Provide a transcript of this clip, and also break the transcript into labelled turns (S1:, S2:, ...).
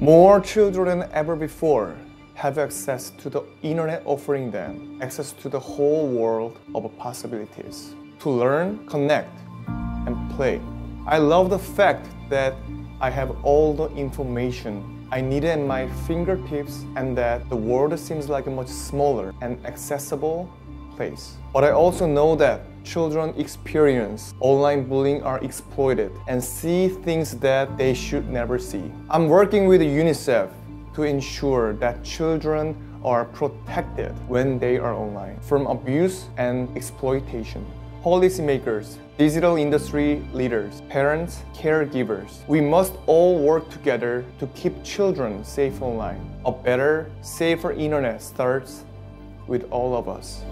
S1: More children than ever before have access to the internet offering them access to the whole world of possibilities to learn, connect, and play. I love the fact that I have all the information I need at my fingertips and that the world seems like a much smaller and accessible place. But I also know that children experience online bullying are exploited and see things that they should never see. I'm working with UNICEF to ensure that children are protected when they are online from abuse and exploitation. Policymakers, digital industry leaders, parents, caregivers, we must all work together to keep children safe online. A better, safer internet starts with all of us.